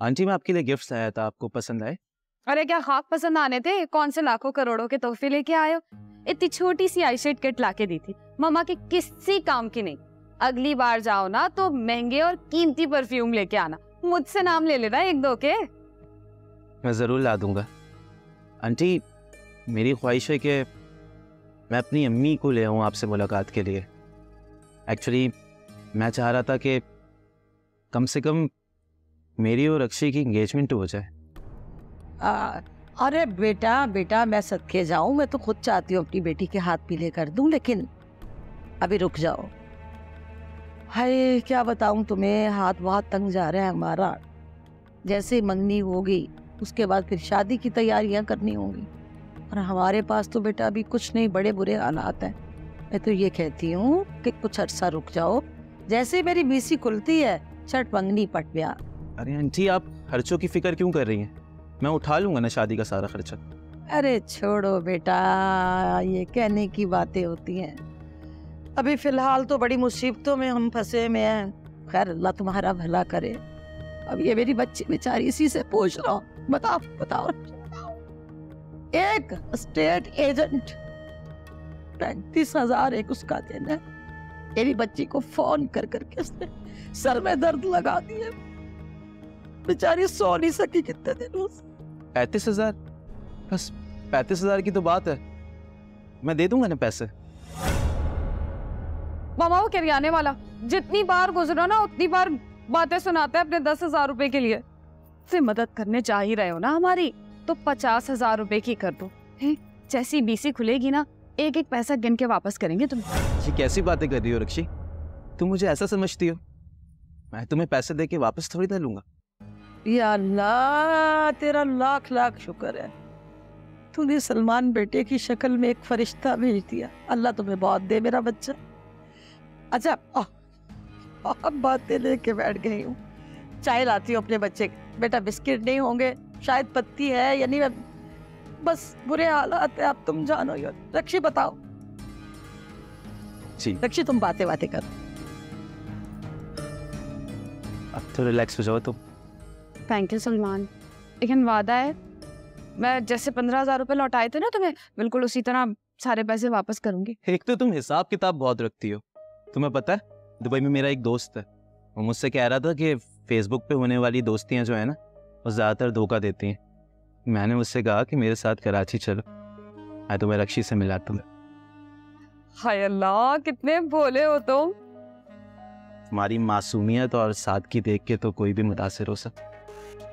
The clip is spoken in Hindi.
आंटी मैं आपके लिए गिफ्ट आया था आपको पसंद आए? अरे क्या खाक पसंद आने थे? कौन से लाखों करोड़ों के तोहफे लेके आए हो? इतनी छोटी सी आईशेड किट लाके दी थी। मम्मा के किसी काम की नहीं। अगली बार जाओ ना तो महँगे और कीमती परफ्यूम लेके आना। मुझसे नाम ले लेना एक दो के। मैं ज़रूर ला दूँगा। आंटी मेरी ख्वाहिश है कि मैं अपनी अम्मी को ले आऊँ आपसे मुलाकात के लिए। एक्चुअली मैं चाह रहा था कि कम से कम मेरी और अक्षय की इंगेजमेंट हो जाए। अरे बेटा बेटा, मैं सदके जाऊँ, मैं तो खुद चाहती हूँ अपनी बेटी के हाथ पीले कर दूँ, लेकिन अभी रुक जाओ। हाय, क्या बताऊँ तुम्हें, हाथ बहुत तंग जा रहा है हमारा। जैसे मंगनी होगी, उसके बाद फिर शादी की तैयारियाँ करनी होंगी। और हमारे पास तो बेटा अभी कुछ नहीं, बड़े बुरे हालात हैं। मैं तो ये कहती हूँ कि कुछ अरसा रुक जाओ। जैसे मेरी बीसी खुलती है छठ मंगनी पट ब्याह अरे आंटी, आप खर्चों की फ़िक्र क्यों कर रही हैं? मैं उठा लूँगा ना शादी का सारा खर्चा। अरे छोड़ो बेटा, ये कहने की बातें होती हैं। अभी फ़िलहाल तो बड़ी मुसीबतों में हम फंसे में हैं। खैर, अल्लाह तुम्हारा भला करे। अब ये मेरी बच्ची बेचारी इसी से पूछ रहा हूँ। बताओ बताओ एक स्टेट एजेंट पैंतीस हज़ार एक उसका देना मेरी बच्ची को फ़ोन कर करके उसने सर में दर्द लगा दिए बेचारी सो नहीं सकी कितने दिनों से पैंतीस हज़ार? बस पैंतीस हज़ार की तो बात है। मैं दे दूँगा ना पैसे। मामा वो किरियाने वाला। जितनी बार गुजरो ना उतनी बार बातें सुनाते हैं अपने दस हज़ार रुपए के लिए। से मदद करने चाह ही रहे हो ना हमारी तो पचास हज़ार रुपए की कर दो। हैं? जैसी बीसी खुलेगी ना एक एक पैसा गिन के वापस करेंगे तुम। ये कैसी बातें कर रही हो रक्षी? तुम मुझे ऐसा समझती हो? मैं तुम्हें पैसे दे के वापस थोड़ी ना लूँगा। या अल्लाह तेरा लाख लाख शुक्र है। तूने सलमान बेटे की शक्ल में एक फरिश्ता भेज दिया। अल्लाह तुम्हें बहुत दे मेरा बच्चा। अच्छा अब बातें लेके बैठ गई हूँ। चाय लाती हूँ अपने बच्चे बेटा बिस्किट नहीं होंगे शायद पत्ती है या नहीं बस बुरे हालात है अब तुम जानो यो रक्षी बताओ। जी। रक्षी तुम बातें बातें करो। अब तो रिलैक्स हो जाओ तुम। थैंक यू सलमान लेकिन वादा है मैं जैसे पंद्रह हज़ार रुपए लौटाए थे ना तुम्हें बिल्कुल उसी तरह सारे पैसे वापस करूँगी। एक तो तुम हिसाब किताब बहुत रखती हो। तुम्हें पता है दुबई में मेरा एक दोस्त है। वो मुझसे कह रहा था कि फेसबुक पे होने वाली दोस्तियाँ जो है ना वो ज़्यादातर धोखा देती हैं। मैंने उससे कहा कि मेरे साथ कराची चलो। मैं तुम्हें रक्षी से मिला तुम्हें हाय अल्लाह कितने भोले हो तुम। तुम्हारी मासूमियत और सादगी देख के तो कोई भी मुतासर हो सकता। Bye.